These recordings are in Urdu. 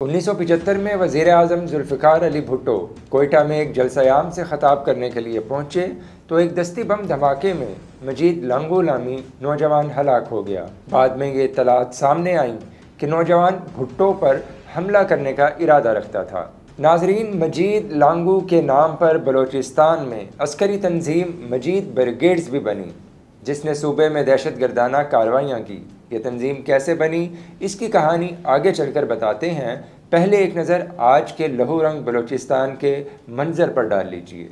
انیس سو پچہتر میں وزیر اعظم ذوالفقار علی بھٹو کوئٹہ میں ایک جلسیام سے خطاب کرنے کے لیے پہنچے تو ایک دستی بم دھماکے میں مجید لانگو لامی نوجوان ہلاک ہو گیا۔ بعد میں یہ اطلاعات سامنے آئیں کہ نوجوان بھٹو پر حملہ کرنے کا ارادہ رکھتا تھا۔ ناظرین، مجید لانگو کے نام پر بلوچستان میں عسکری تنظیم مجید بریگیڈز بھی بنی، جس نے صوبے میں دہشت گردانہ کاروائیاں کی۔ یہ تنظیم کیسے بنی، اس کی کہانی آگے چل کر بتاتے ہیں۔ پہلے ایک نظر آج کے لہو رنگ بلوچستان کے منظر پر ڈال لیجیے۔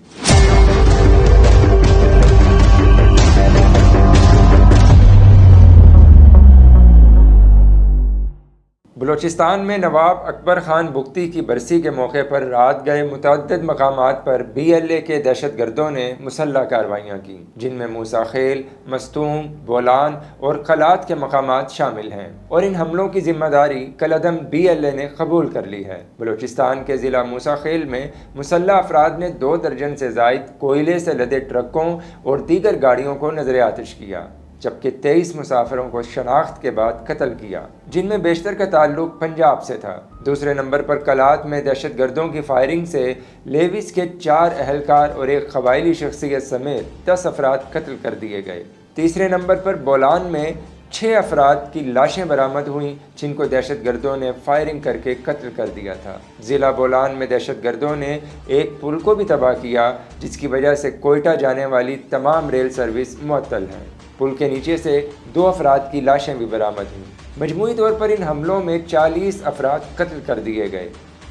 بلوچستان میں نواب اکبر خان بکتی کی برسی کے موقع پر رات گئے متعدد مقامات پر بی ایل اے کے دہشت گردوں نے مسلح کاروائیاں کی جن میں موسا خیل مستوم بولان اور قلات کے مقامات شامل ہیں۔ اور ان حملوں کی ذمہ داری کلعدم بی ایل اے نے قبول کر لی ہے۔ بلوچستان کے ضلع موسا خیل میں مسلح افراد نے دو درجن سے زائد کوئلے سے لدے ٹرکوں اور دیگر گاڑیوں کو نظر آتش کیا۔ جبکہ تیئیس مسافروں کو شناخت کے بعد قتل کیا، جن میں بیشتر کا تعلق پنجاب سے تھا۔ دوسرے نمبر پر کلات میں دہشت گردوں کی فائرنگ سے لیویس کے چار اہلکار اور ایک قبائلی شخصیت سمیت دس افراد قتل کر دیے گئے۔ تیسرے نمبر پر بولان میں چھ افراد کی لاشیں برآمد ہوئیں، جن کو دہشت گردوں نے فائرنگ کر کے قتل کر دیا تھا۔ ضلع بولان میں دہشت گردوں نے ایک پل کو بھی تباہ کیا، جس کی وجہ سے کوئٹہ جانے والی تمام ریل سروس معطل ہیں۔ پل کے نیچے سے دو افراد کی لاشیں بھی برآمد ہوئیں۔ مجموعی طور پر ان حملوں میں چالیس افراد قتل کر دیے گئے،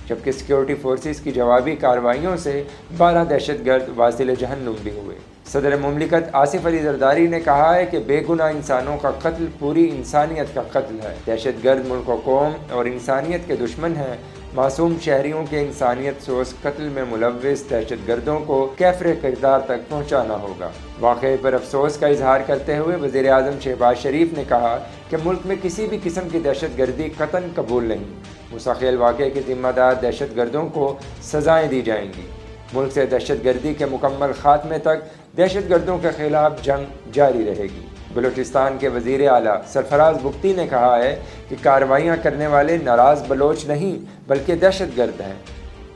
جبکہ سیکیورٹی فورسز کی جوابی کاروائیوں سے بارہ دہشت گرد واصل جہنم بھی ہوئے۔ صدر مملکت آصف علی زرداری نے کہا ہے کہ بے گناہ انسانوں کا قتل پوری انسانیت کا قتل ہے۔ دہشت گرد ملک و قوم اور انسانیت کے دشمن ہیں۔ معصوم شہریوں کے انسانیت سوز قتل میں ملوث دہشت گردوں کو کیفر کردار تک پہنچانا ہوگا۔ واقعے پر افسوس کا اظہار کرتے ہوئے وزیر اعظم شہباز شریف نے کہا کہ ملک میں کسی بھی قسم کی دہشت گردی قطن قبول نہیں۔ مساخیل واقعے کے ذمہ دار دہشت گردوں کو سزائیں دی جائیں گی۔ ملک سے دہشت گردی کے مکمل خاتمے تک دہشت گردوں کے خلاف جنگ جاری رہے گی۔ بلوچستان کے وزیر اعلیٰ سرفراز بکتی نے کہا ہے کہ کارروائیاں کرنے والے ناراض بلوچ نہیں، بلکہ دہشت گرد ہیں۔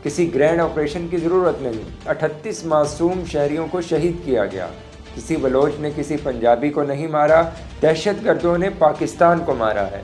کسی گرینڈ آپریشن کی ضرورت نہیں۔ اٹھتیس معصوم شہریوں کو شہید کیا گیا۔ کسی بلوچ نے کسی پنجابی کو نہیں مارا، دہشت گردوں نے پاکستان کو مارا ہے۔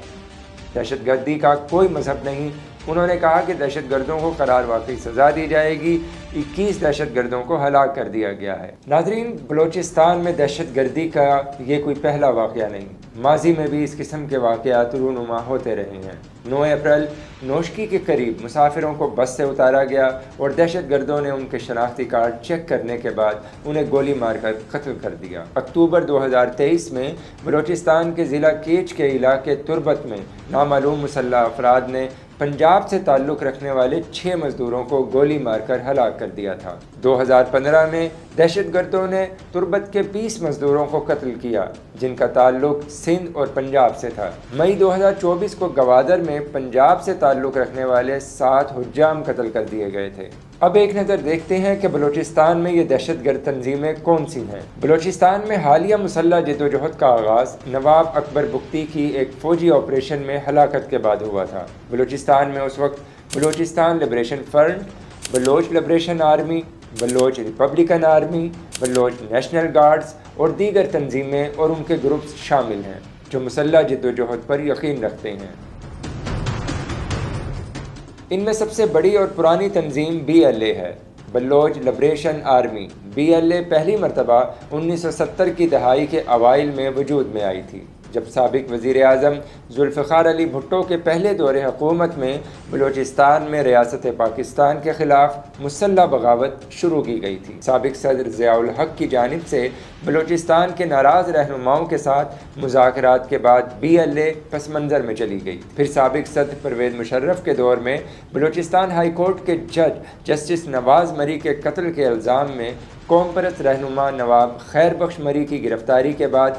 دہشت گردی کا کوئی مذہب نہیں۔ انہوں نے کہا کہ دہشت گردوں کو قرار واقعی سزا دی جائے گی۔ اکیس دہشت گردوں کو ہلاک کر دیا گیا ہے۔ ناظرین، بلوچستان میں دہشت گردی کا یہ کوئی پہلا واقعہ نہیں۔ ماضی میں بھی اس قسم کے واقعات رونما ہوتے رہے ہیں۔ نو اپریل، نوشکی کے قریب مسافروں کو بس سے اتارا گیا اور دہشت گردوں نے ان کے شناختی کارڈ چیک کرنے کے بعد انہیں گولی مار کر قتل کر دیا۔ اکتوبر دو ہزار تیئیس میں بلوچستان کے ضلع کیچ کے علاقے تربت میں نامعلوم مسلح افراد نے پنجاب سے تعلق رکھنے والے چھ مزدوروں کو گولی مار کر ہلاک کر دیا تھا۔ دو ہزار پندرہ میں دہشت گردوں نے تربت کے بیس مزدوروں کو قتل کیا، جن کا تعلق سندھ اور پنجاب سے تھا۔ مئی دو ہزار چوبیس کو گوادر میں پنجاب سے تعلق رکھنے والے سات حجام قتل کر دیے گئے تھے۔ اب ایک نظر دیکھتے ہیں کہ بلوچستان میں یہ دہشت گرد تنظیمیں کون سی ہیں۔ بلوچستان میں حالیہ مسلح جد و جہد کا آغاز نواب اکبر بکتی کی ایک فوجی آپریشن میں ہلاکت کے بعد ہوا تھا۔ بلوچستان میں اس وقت Balochistan Liberation Front, Baloch Liberation Army, Baloch Republican Army, Baloch National Guards اور دیگر تنظیمیں اور ان کے گروپس شامل ہیں جو مسلح جد و جہد پر یقین رکھتے ہیں۔ ان میں سب سے بڑی اور پرانی تنظیم بی ایل اے ہے۔ Baloch Liberation Army B L A پہلی مرتبہ انیس سو ستر کی دہائی کے اوائل میں وجود میں آئی تھی۔ جب سابق وزیر اعظم ذوالفقار علی بھٹو کے پہلے دور حکومت میں بلوچستان میں ریاست پاکستان کے خلاف مسلح بغاوت شروع کی گئی تھی۔ سابق صدر ضیاء الحق کی جانب سے بلوچستان کے ناراض رہنماؤں کے ساتھ مذاکرات کے بعد بی ایل اے پس منظر میں چلی گئی۔ پھر سابق صدر پرویز مشرف کے دور میں بلوچستان ہائی کورٹ کے جج جسٹس نواز مری کے قتل کے الزام میں قوم پرست رہنما نواب خیر بخش مری کی گرفتاری کے بعد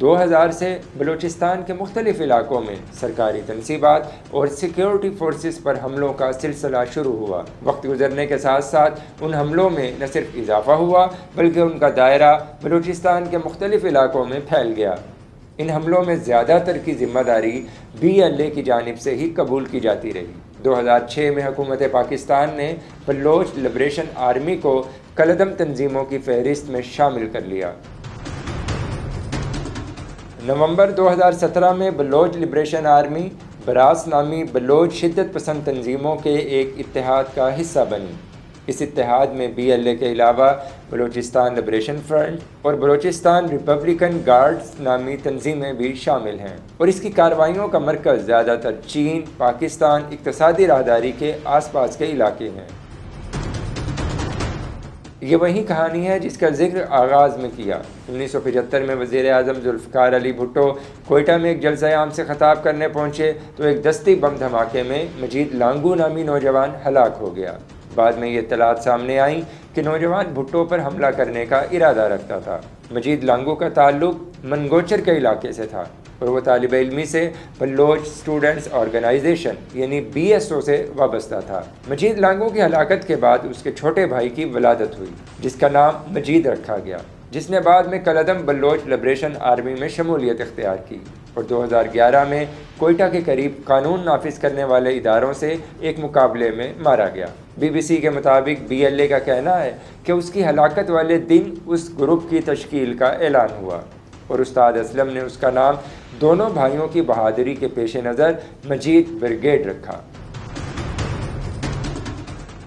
دو ہزار سے بلوچستان کے مختلف علاقوں میں سرکاری تنصیبات اور سیکیورٹی فورسز پر حملوں کا سلسلہ شروع ہوا۔ وقت گزرنے کے ساتھ ساتھ ان حملوں میں نہ صرف اضافہ ہوا بلکہ ان کا دائرہ بلوچستان کے مختلف علاقوں میں پھیل گیا۔ ان حملوں میں زیادہ تر کی ذمہ داری بی ایل اے کی جانب سے ہی قبول کی جاتی رہی۔ دو ہزار چھ میں حکومت پاکستان نے بلوچ لبریشن آرمی کو کلدم تنظیموں کی فہرست میں شامل کر لیا۔ نومبر دو ہزار سترہ میں بلوچ لبریشن آرمی براس نامی بلوچ شدت پسند تنظیموں کے ایک اتحاد کا حصہ بنی۔ اس اتحاد میں بی ایل اے کے علاوہ بلوچستان لبریشن فرنٹ اور بلوچستان ریپبلکن گارڈز نامی تنظیمیں بھی شامل ہیں۔ اور اس کی کارروائیوں کا مرکز زیادہ تر چین، پاکستان، اقتصادی راہداری کے آس پاس کے علاقے ہیں۔ یہ وہی کہانی ہے جس کا ذکر آغاز میں کیا۔ انیس سو پچہتر میں وزیر اعظم ذوالفقار علی بھٹو کوئٹہ میں ایک جلسہ عام سے خطاب کرنے پہنچے تو ایک دستی بم دھماکے میں مجید لانگو نامی نوجوان ہلاک ہو گیا۔ بعد میں یہ اطلاعات سامنے آئیں کہ نوجوان بھٹو پر حملہ کرنے کا ارادہ رکھتا تھا۔ مجید لانگو کا تعلق منگوچر کے علاقے سے تھا۔ اور وہ طالب علمی سے بلوچ اسٹوڈنٹس آرگنائزیشن یعنی بی ایس او سے وابستہ تھا۔ مجید لانگو کی ہلاکت کے بعد اس کے چھوٹے بھائی کی ولادت ہوئی، جس کا نام مجید رکھا گیا۔ جس نے بعد میں کلدم بلوچ لبریشن آرمی میں شمولیت اختیار کی۔ اور دو ہزار گیارہ میں کوئٹہ کے قریب قانون نافذ کرنے والے اداروں سے ایک مقابلے میں مارا گیا۔ بی بی سی کے مطابق بی ایل اے کا کہنا ہے کہ اس کی ہلاکت والے دن اس گروپ کی تشکیل کا اعلان ہوا۔ اور استاد اسلم نے اس کا نام دونوں بھائیوں کی بہادری کے پیش نظر مجید برگیڈ رکھا۔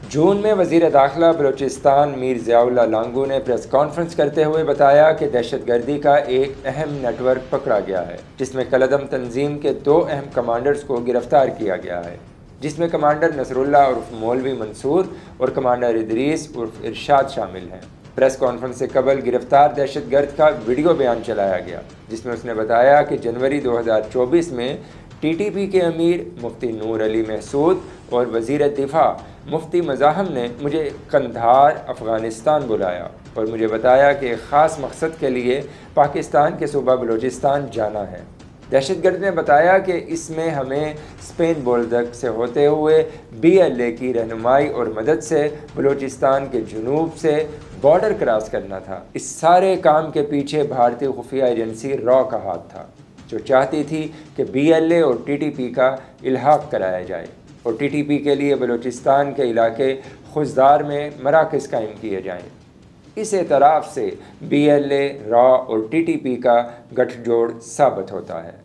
جون میں وزیر داخلہ بلوچستان میر ضیاء اللہ لانگو نے پریس کانفرنس کرتے ہوئے بتایا کہ دہشت گردی کا ایک اہم نیٹ ورک پکڑا گیا ہے، جس میں کلدم تنظیم کے دو اہم کمانڈرز کو گرفتار کیا گیا ہے، جس میں کمانڈر نصر اللہ عرف مولوی منصور اور کمانڈر ادریس عرف ارشاد شامل ہیں۔ پریس کانفرنس سے قبل گرفتار دہشت گرد کا ویڈیو بیان چلایا گیا، جس میں اس نے بتایا کہ جنوری دو ہزار چوبیس میں ٹی ٹی پی کے امیر مفتی نور علی محسود اور وزیر دفاع مفتی مزاحم نے مجھے قندھار، افغانستان بلایا اور مجھے بتایا کہ ایک خاص مقصد کے لیے پاکستان کے صوبہ بلوچستان جانا ہے۔ دہشت گرد نے بتایا کہ اس میں ہمیں اسپین بولدک سے ہوتے ہوئے بی ایل اے کی رہنمائی اور مدد سے بلوچستان کے جنوب سے بارڈر کراس کرنا تھا۔ اس سارے کام کے پیچھے بھارتی خفیہ ایجنسی را کا ہاتھ تھا، جو چاہتی تھی کہ بی ایل اے اور ٹی ٹی پی کا الحاق کرایا جائے اور ٹی ٹی پی کے لیے بلوچستان کے علاقے خوزدار میں مراکز قائم کیے جائیں۔ اس اعتراف سے بی ایل اے، را اور ٹی ٹی پی کا گٹھ جوڑ ثابت ہوتا ہے۔